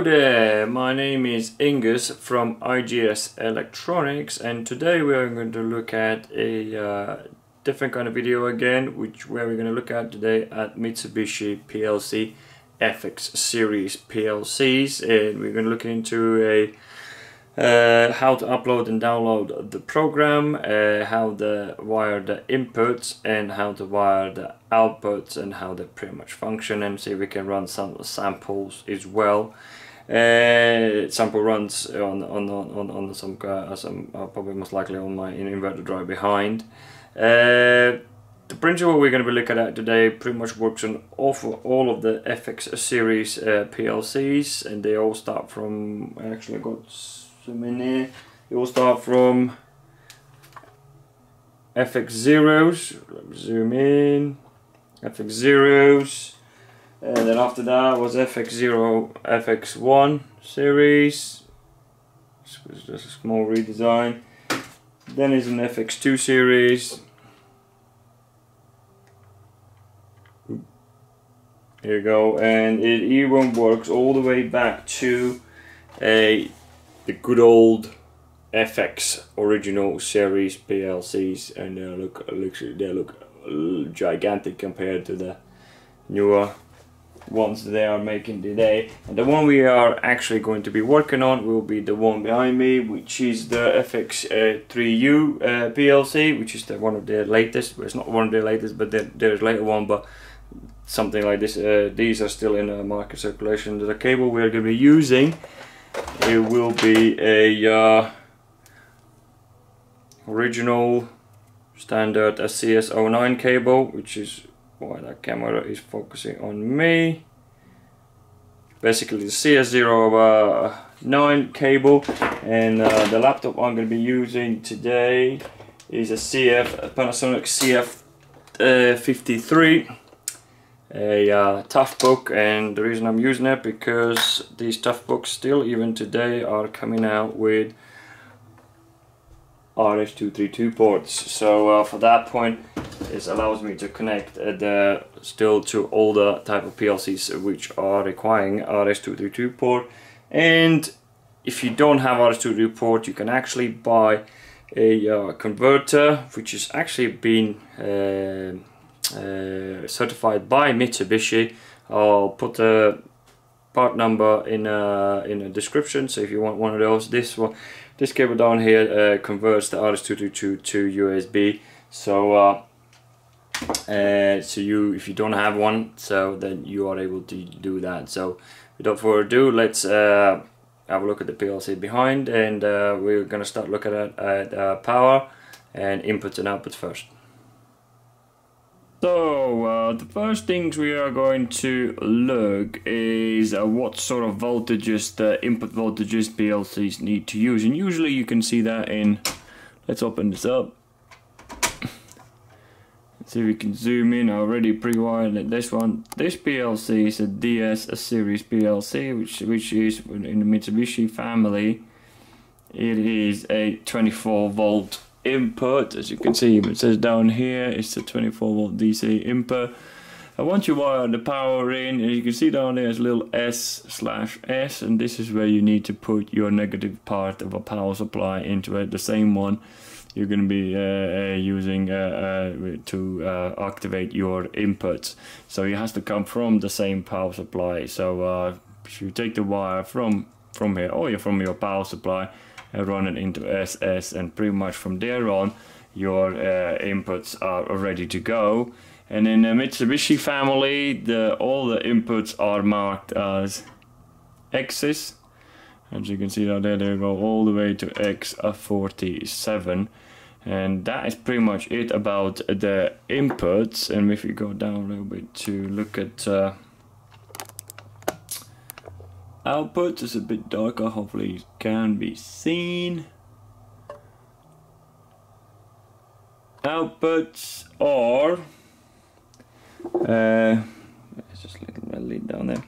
Hello there, my name is Ingus from IGS Electronics and today we are going to look at a uh, different kind of video again which where we're going to look at today at Mitsubishi PLC FX series PLCs and we're going to look into a uh, how to upload and download the program, uh, how to wire the inputs and how to wire the outputs and how they pretty much function and see if we can run some samples as well. Uh, sample runs on on on on some uh, some uh, probably most likely on my inverter drive behind. Uh, the principle we're going to be looking at today pretty much works on all, all of the FX series uh, PLCs and they all start from I actually got zoom in. It will start from FX zeros. Zoom in. FX zeros. And then after that was FX zero, FX one series. This was just a small redesign. Then is an FX two series. Here you go, and it even works all the way back to a the good old FX original series PLCs and they look, look they look uh, gigantic compared to the newer ones they are making today. And the one we are actually going to be working on will be the one behind me which is the FX3U uh, uh, PLC which is the one of the latest. Well, it's not one of the latest but there, there's later one but something like this uh, these are still in uh, market circulation. The cable we're going to be using it will be a uh, original standard SCS09 cable which is why that camera is focusing on me. Basically the CS09 cable and uh, the laptop I'm going to be using today is a CF a Panasonic CF53 uh, a uh, Toughbook and the reason I'm using it because these Toughbooks still even today are coming out with RS232 ports. So uh, for that point this allows me to connect uh, the still to older type of PLCs which are requiring RS232 port and if you don't have RS232 port you can actually buy a uh, converter which is actually been uh, uh, certified by Mitsubishi. I'll put a part number in a, in a description so if you want one of those this one this cable down here uh, converts the RS232 to USB so uh, so you if you don't have one so then you are able to do that so without further ado let's uh, have a look at the PLC behind and uh, we're gonna start looking at, at uh, power and inputs and outputs first so, uh, the first things we are going to look is uh, what sort of voltages the input voltages PLCs need to use. And usually you can see that in, let's open this up. If we can zoom in, already pre-wired this one. This PLC is a DS a series PLC, which, which is in the Mitsubishi family. It is a 24 volt input as you can see it says down here it's a 24 volt DC input and once you wire the power in as you can see down there is a little S slash S and this is where you need to put your negative part of a power supply into it the same one you're going to be uh, uh, using uh, uh to activate your inputs. So it has to come from the same power supply. So if you take the wire from from here or from your power supply and run it into SS and pretty much from there on your inputs are ready to go. And in the Mitsubishi family the all the inputs are marked as X's as you can see down there they go all the way to X47 and that is pretty much it about the inputs and if you go down a little bit to look at uh, output is a bit darker, hopefully it can be seen. Outputs are, uh, it's just a little lead down there.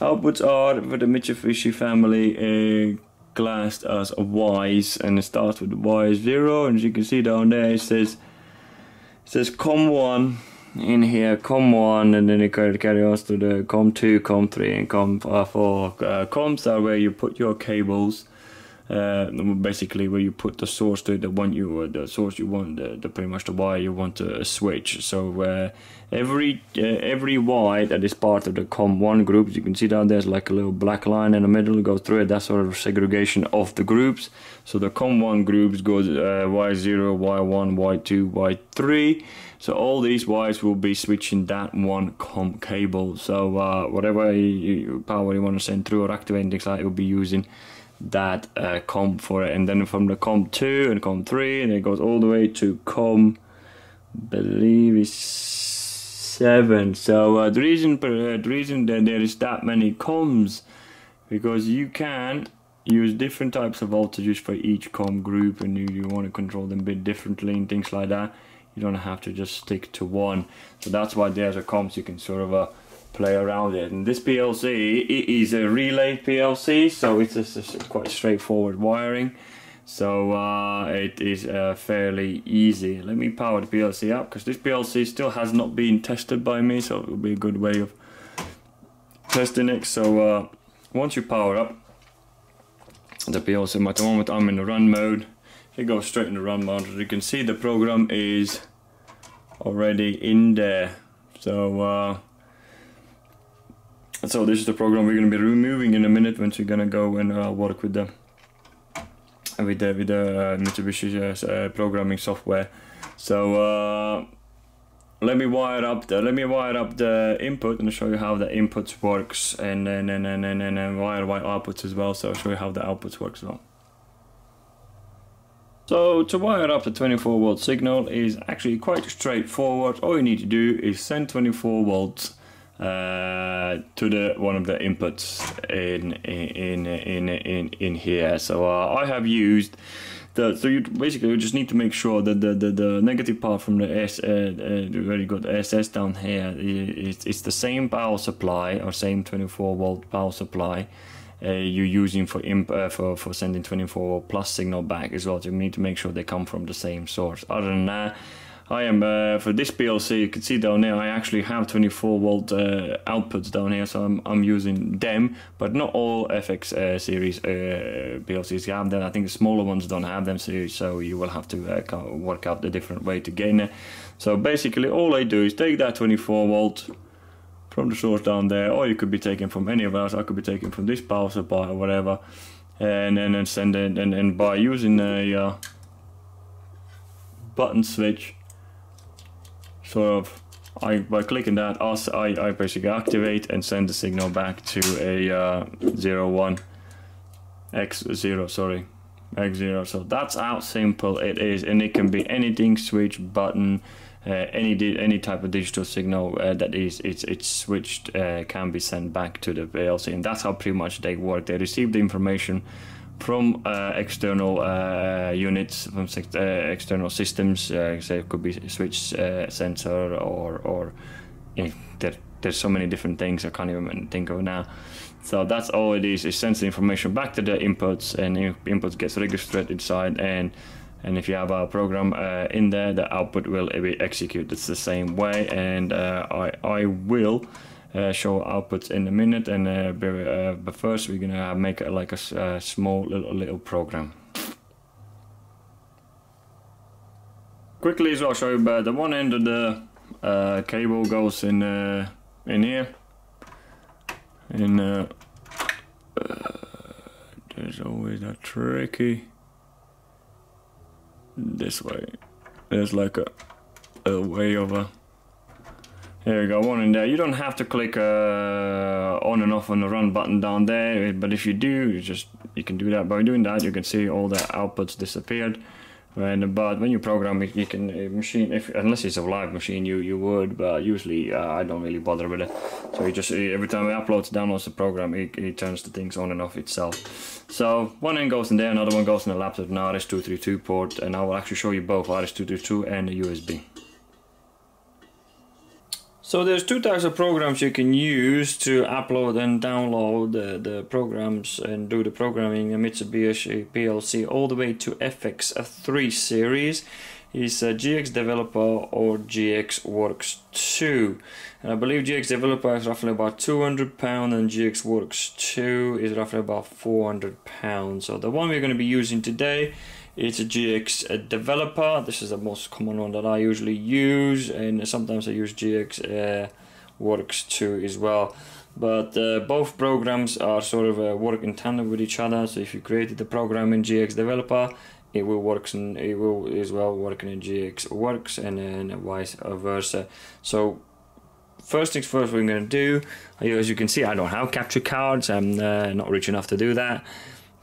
Outputs are for the Mitsubishi family uh, classed as Ys and it starts with Y0 and as you can see down there it says it says COM1 in here COM1 and then it on to the COM2, COM3 and COM4. Uh, COMs are where you put your cables uh, basically where you put the source to the one you the source you want the, the pretty much the wire you want to switch. So uh, every uh, every wire that is part of the com1 group you can see down there's like a little black line in the middle go through it that's sort of segregation of the groups. So the com1 groups goes uh, y0 y1 y2 y3 so all these wires will be switching that one com cable. So uh, whatever you, power you want to send through or activating things like it will be using that uh, comp for it. And then from the comp 2 and comp 3 and it goes all the way to comp believe is 7 so uh, the reason uh, the reason that there is that many comms because you can use different types of voltages for each com group and you, you want to control them a bit differently and things like that. You don't have to just stick to one. So that's why there's a comps. You can sort of uh, play around it. And this PLC it is a relay PLC, so it's just quite straightforward wiring. So uh, it is uh, fairly easy. Let me power the PLC up because this PLC still has not been tested by me, so it will be a good way of testing it. So uh, once you power up the PLC, at the moment I'm in the run mode. It goes straight in the run mode. As you can see, the program is already in there. So uh, so this is the program we're going to be removing in a minute once we're going to go and uh, work with the with the with the uh, Mitsubishi uh, programming software. So uh, let me wire up the let me wire up the input and show you how the inputs works and then and and and, and, and wire wire outputs as well. So I'll show you how the outputs works as well. So to wire up the 24 volt signal is actually quite straightforward. All you need to do is send 24 volts uh, to the one of the inputs in in in in in here. So uh, I have used the so you basically you just need to make sure that the the, the negative part from the S uh, uh, very good SS down here it's the same power supply or same 24 volt power supply. Uh, you're using for imp uh, for for sending 24 plus signal back as well. So you need to make sure they come from the same source. Other than that, I am uh, for this PLC. You can see down there. I actually have 24 volt uh, outputs down here, so I'm I'm using them. But not all FX uh, series uh, PLCs have them. I think the smaller ones don't have them, so so you will have to uh, work out the different way to gain it. So basically, all I do is take that 24 volt from the source down there, or you could be taken from any of us. I could be taken from this power supply or whatever, and then send it. And, and by using a uh, button switch sort of I by clicking that I, I basically activate and send the signal back to a uh, 0 1 x0 sorry x0 so that's how simple it is and it can be anything switch button uh, any any type of digital signal uh, that is it's it's switched uh, can be sent back to the PLC and that's how pretty much they work. They receive the information from uh, external uh, units, from uh, external systems. Uh, say it could be switch uh, sensor or or know, there, there's so many different things I can't even think of now. So that's all it is. It sends the information back to the inputs, and the inputs gets registered inside and. And if you have a program uh, in there, the output will be executed. The same way, and I I will show output in a minute and uh, uh, but first we're gonna make a, like a small little, little program. Quickly as I'll show you but the one end of the uh, cable goes in uh, in here. And uh, there's always that tricky this way. There's like a, a way over there you go, one in there. You don't have to click uh, on and off on the run button down there, but if you do, you just you can do that. By doing that, you can see all the outputs disappeared. And but when you program it, you can uh, machine if unless it's a live machine, you you would. But usually, uh, I don't really bother with it. So you just uh, every time it uploads, downloads the program, it, it turns the things on and off itself. So one end goes in there, another one goes in the laptop, an RS232 port, and I will actually show you both RS232 and the USB. So there's two types of programs you can use to upload and download the, the programs and do the programming in Mitsubishi PLC all the way to FX3 series. is a GX Developer or GX Works 2. And I believe GX Developer is roughly about 200 pound and GX Works 2 is roughly about 400 pounds. So the one we're going to be using today is a GX Developer. This is the most common one that I usually use and sometimes I use GX uh, Works 2 as well. But uh, both programs are sort of uh, work in tandem with each other. So if you created the program in gx developer it will work in it will as well work in gx works and then vice versa. So first things first we're going to do as you can see i don't have capture cards. I'm uh, not rich enough to do that.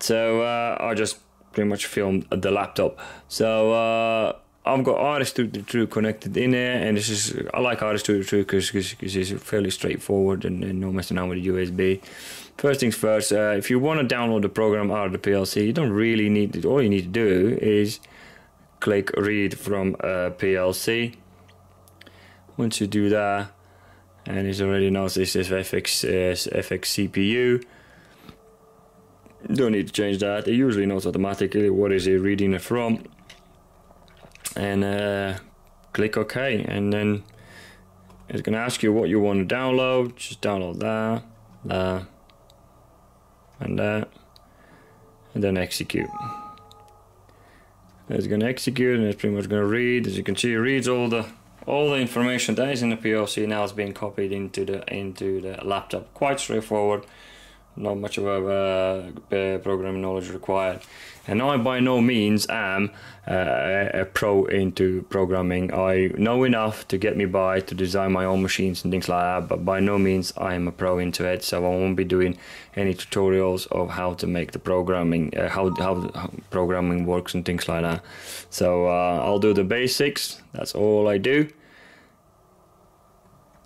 So uh, i just pretty much filmed the laptop so uh, I've got RS232 connected in there, and this is I like RS232 because it's fairly straightforward and, and no messing around with the USB. First things first, uh, if you want to download the program out of the PLC, you don't really need it. all you need to do is click read from uh, PLC. Once you do that, and it already knows this is FX uh, FX CPU. Don't need to change that. It usually knows automatically what is it reading it from. And uh, click OK and then it's going to ask you what you want to download. Just download that that and that and then execute. It's going to execute and it's pretty much going to read. As you can see it reads all the all the information that is in the PLC now is being copied into the into the laptop. Quite straightforward not much of a uh, programming knowledge required. And I by no means am uh, a pro into programming. I know enough to get me by to design my own machines and things like that, but by no means I am a pro into it. So I won't be doing any tutorials of how to make the programming, uh, how, how, programming works and things like that. So uh, I'll do the basics. That's all I do.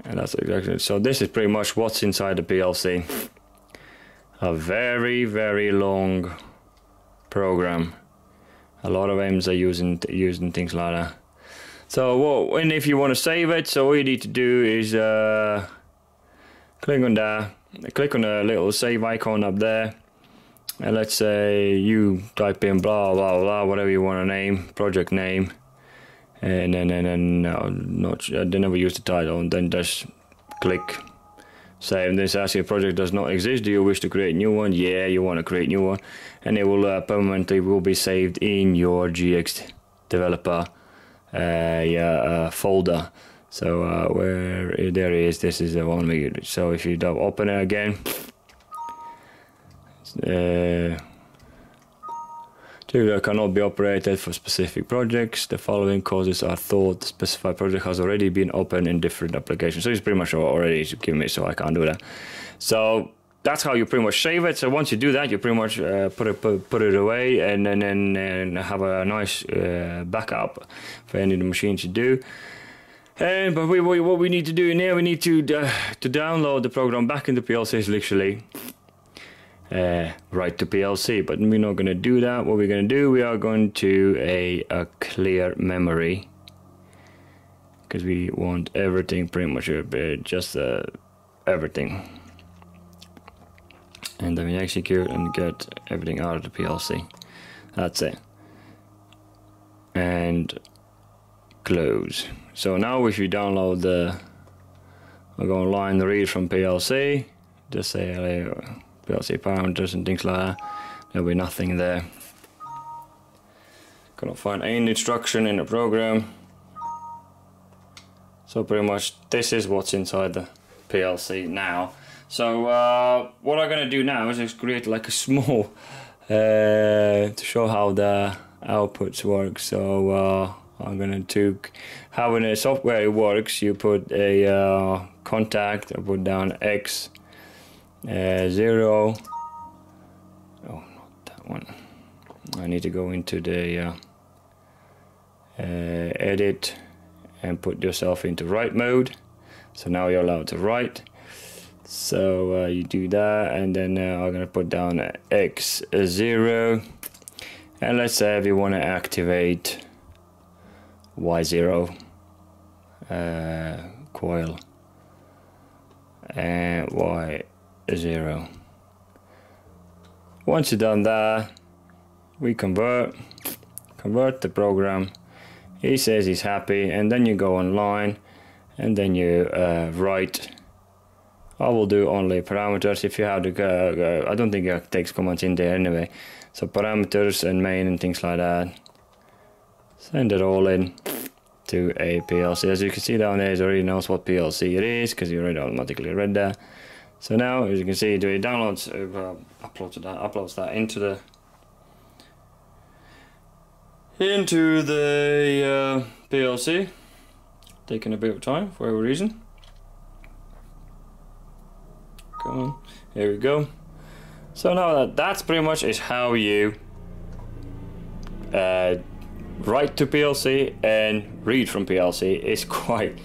And that's exactly so. This is pretty much what's inside the PLC a very very long program. A lot of M's are using using things like that. So what and if you want to save it so all you need to do is uh, click on that. Click on the little save icon up there. And let's say you type in blah blah blah whatever you want to name project name. And then and then no, not they never use the title and then just click Save this ASCII project does not exist. Do you wish to create a new one? Yeah, you want to create a new one. And it will uh, permanently will be saved in your GX developer uh, yeah, uh, folder. So uh, where there is, this is the one we. So if you open it again, Tubular cannot be operated for specific projects. The following causes are thought the specified project has already been opened in different applications. So it's pretty much already given me, so I can't do that. So that's how you pretty much save it. So once you do that, you pretty much uh, put it put, put, it away and then and, and, have a nice uh, backup for any of the machines you do. And but we, we, what we need to do in here, we need to uh, to download the program back into PLCs literally uh, write to PLC. But we're not going to do that. What we're going to do, we are going to a, a clear memory because we want everything pretty much uh, just uh, everything. And then we execute and get everything out of the PLC. That's it. And close. So now if you download the, I'll go online read from PLC, just say PLC parameters and things like that. There'll be nothing there. Cannot find any instruction in the program. So pretty much this is what's inside the PLC now. So uh, what I'm gonna do now is just create like a small uh, to show how the outputs work. So uh, I'm gonna to how in a software it works. You put a uh, contact. I put down X uh, zero. Oh not that one. I need to go into the uh, uh, edit and put yourself into write mode. So now you're allowed to write. So uh, you do that and then uh, I'm gonna put down x0 and let's say if you want to activate y0 uh, coil and y zero. Once you've done that, we convert, convert the program. He says he's happy and then you go online and then you uh, write. I will do only parameters if you have to go, I don't think it takes commands in there anyway. So parameters and main and things like that. Send it all in to a PLC as you can see down there it already knows what PLC it is because you already automatically read that so now as you can see it downloads uh, uploads that uploads that into the into the uh, PLC taking a bit of time for whatever reason. Come on. Here we go. So now that that's pretty much is how you uh, write to PLC and read from PLC is quite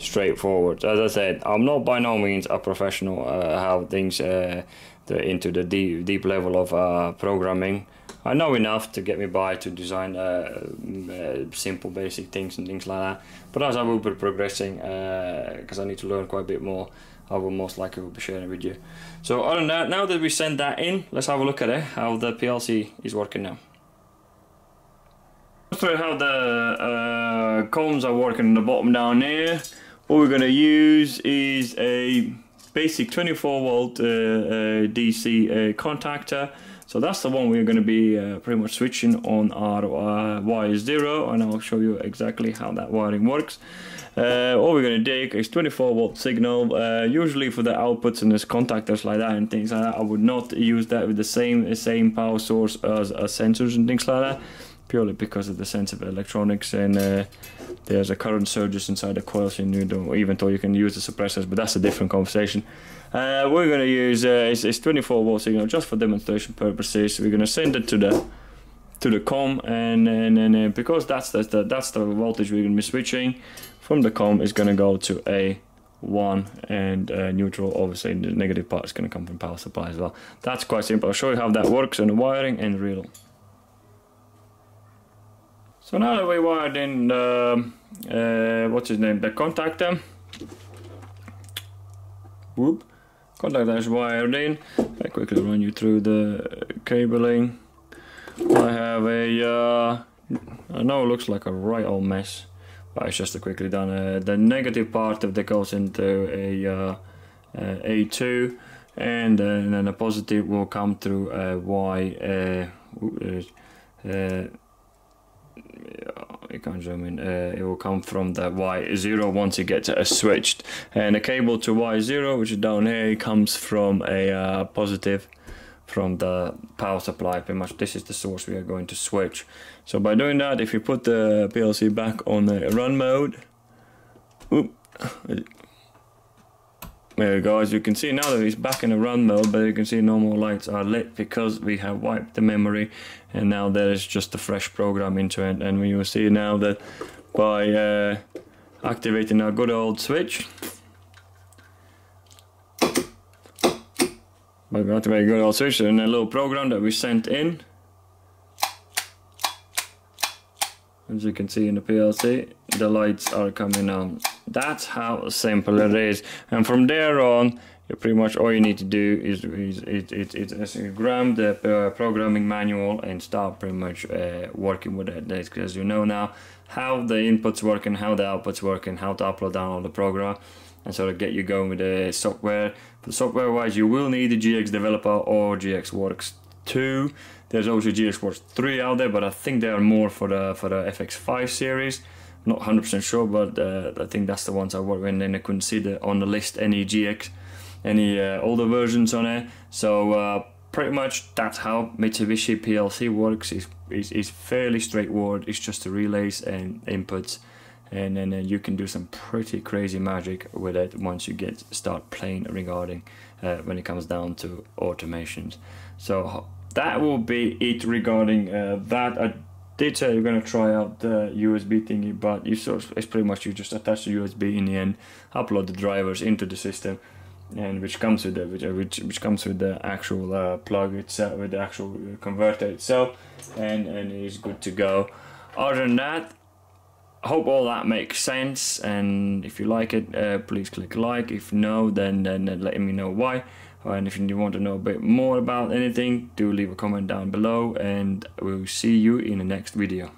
straightforward as I said I'm not by no means a professional uh, how things uh, the, into the deep, deep level of uh, programming I know enough to get me by to design uh, uh, simple basic things and things like that. But as I will be progressing, because uh, I need to learn quite a bit more, I will most likely will be sharing with you. So other than that, now that we send that in, let's have a look at it, how the PLC is working now. Through how the uh, comms are working in the bottom down there. What we're going to use is a basic 24 volt uh, uh, DC contactor so that's the one we're going to be uh, pretty much switching on our uh, Y0 and I'll show you exactly how that wiring works. Uh, all we're going to take is 24 volt signal. Uh, usually for the outputs and the contactors like that and things like that, I would not use that with the same same power source as, as sensors and things like that, purely because of the sense of electronics and uh, there's a current surges inside the coils and you don't even though you can use the suppressors, but that's a different conversation. Uh, we're going to use uh, it's, it's 24 volt signal just for demonstration purposes. We're going to send it to the to the com and and, and uh, because that's the, the that's the voltage we're going to be switching from the com is going to go to a one and uh, neutral obviously the negative part is going to come from power supply as well that's quite simple i'll show you how that works on the wiring and real so now that we wired in the uh, what's his name the contactor whoop contact is wired in. I quickly run you through the cabling. I have a, uh, I know it looks like a right old mess, but it's just a quickly done. Uh, the negative part of that goes into a uh, uh A2 and, then the positive will come through a Y uh, you can't zoom in, uh, it will come from the Y0 once it gets uh, switched. And the cable to Y0, which is down here, comes from a uh, positive from the power supply. Pretty much this is the source we are going to switch. So by doing that, if you put the PLC back on the run mode, there you go, as you can see now that it's back in the run mode, but you can see no more lights are lit because we have wiped the memory and now there is just a fresh program into it. And we will see now that by uh, activating our good old switch, by activating good old switch and a little program that we sent in, as you can see in the PLC, the lights are coming on. That's how simple it is. And from there on, pretty much all you need to do is, is it, it, it, is grab the uh, programming manual and start pretty much uh, working with it. Because you know now how the inputs work and how the outputs work and how to upload download the program and sort of get you going with the software. For software wise, you will need the GX Developer or GX Works 2. There's also GX Works 3 out there, but I think there are more for the for the FX5 series not 100% sure, but uh, I think that's the ones I work with, and I couldn't see the, on the list any GX, any uh, older versions on it. So uh, pretty much that's how Mitsubishi PLC works. It's, it's, it's, fairly straightforward. It's just the relays and inputs, and then uh, you can do some pretty crazy magic with it once you get start playing regarding uh, when it comes down to automations. So that will be it regarding uh, that. I did say you're going to try out the USB thingy, but it's pretty much you just attach the USB in the end, upload the drivers into the system, and which comes with the which which, which comes with the actual uh, plug itself, with the actual converter itself, and and it's good to go. Other than that, I hope all that makes sense, and if you like it, uh, please click like. If no, then then let me know why. And if you want to know a bit more about anything, do leave a comment down below and we'll see you in the next video.